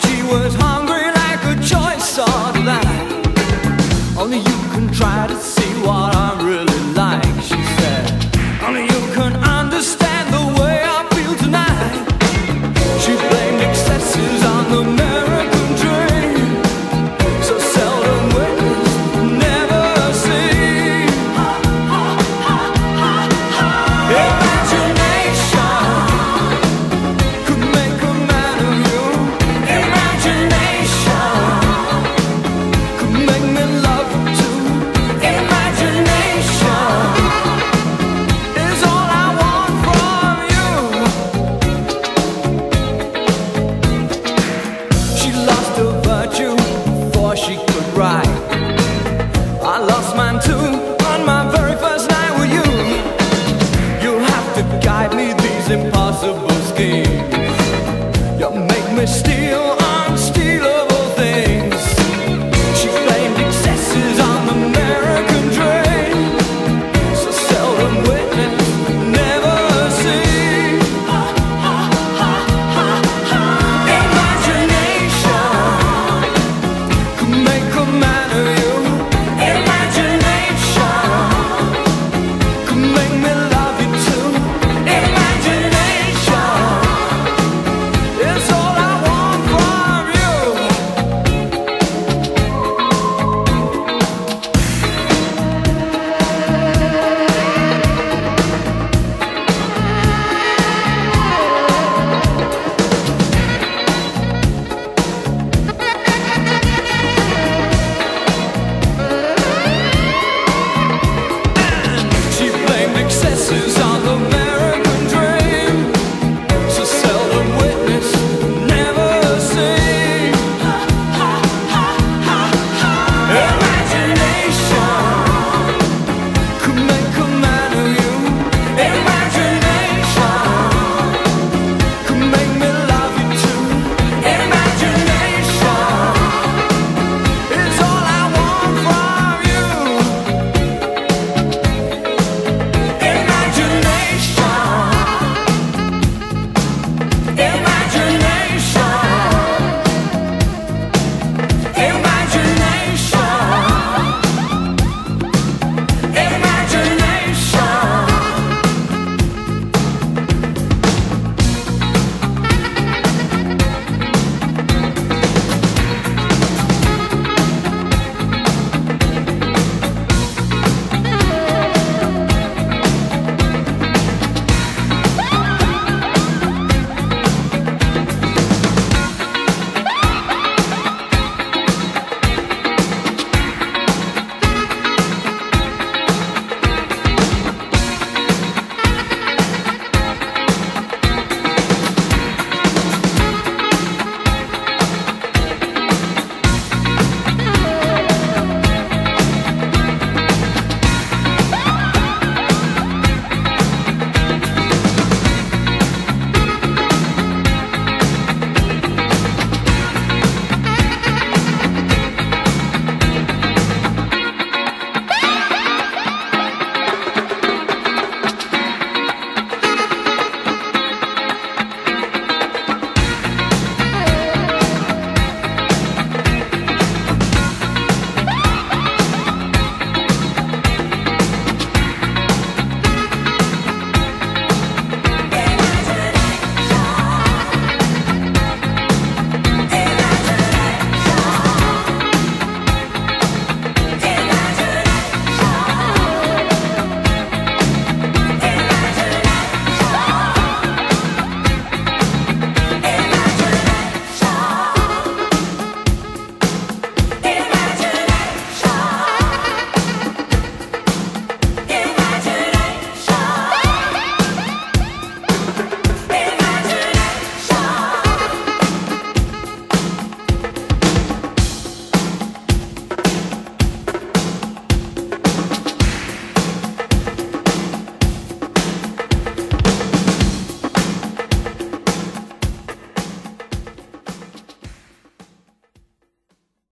she was hungry like a choice on life. Only you can try to see what the man.